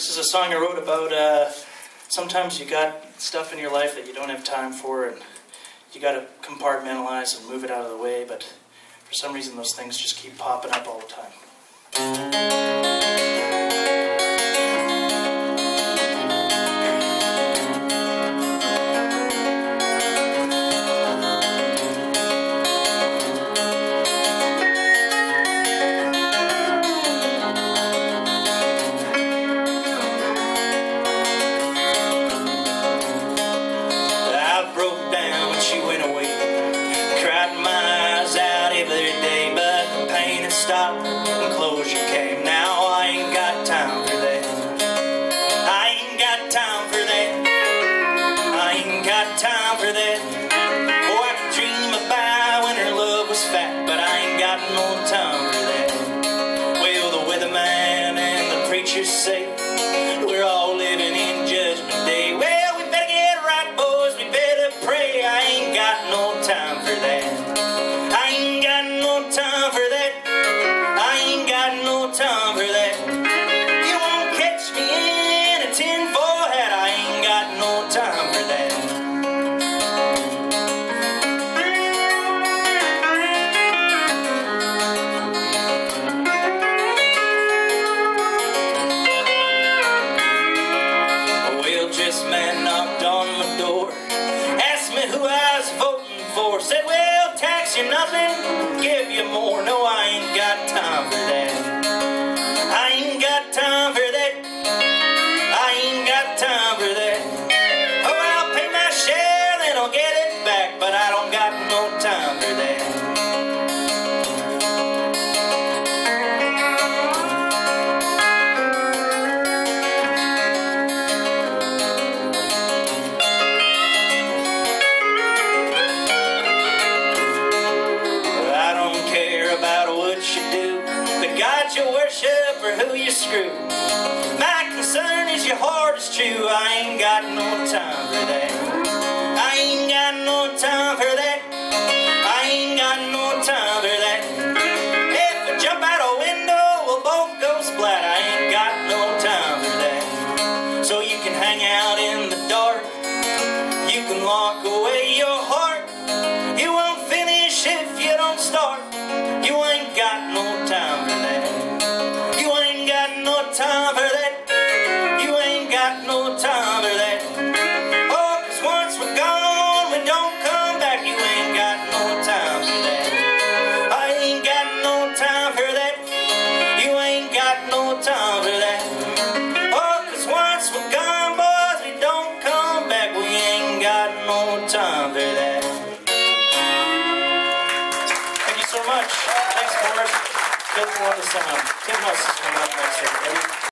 This is a song I wrote about. Uh, sometimes you got stuff in your life that you don't have time for, and you got to compartmentalize and move it out of the way. But for some reason, those things just keep popping up all the time. Got time for that. Oh, I could dream about when her love was fat, but I ain't got no time Well-dressed man knocked on my door, asked me who I was voting for. Said, "Well, tax you nothing, give you more." No, I ain't got time for that. God you worship or who you screw. My concern is your heart is true. I ain't got no time for that. I ain't got no time for that. I ain't got no time for that. I ain't got no time for that. So you can hang out in the dark. You can lock away your heart. Time for that. You ain't got no time for that. Oh, 'cause once we're gone, we don't come back. You ain't got no time for that. I ain't got no time for that. You ain't got no time for that. Oh, 'cause once we're gone, boys, we don't come back. We ain't got no time for that. Thank you so much. Boris. Good for the. Tim Hus coming up next, everybody.